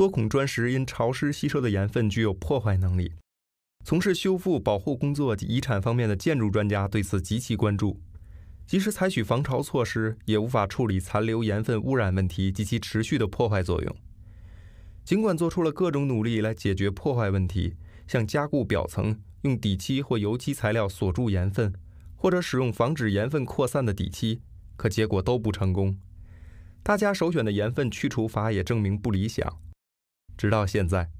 多孔砖石因潮湿吸收的盐分具有破坏能力。从事修复保护工作及遗产方面的建筑专家对此极其关注。即使采取防潮措施，也无法处理残留盐分污染问题及其持续的破坏作用。尽管做出了各种努力来解决破坏问题，像加固表层、用底漆或油漆材料锁住盐分，或者使用防止盐分扩散的底漆，可结果都不成功。大家首选的盐分去除法也证明不理想。直到现在。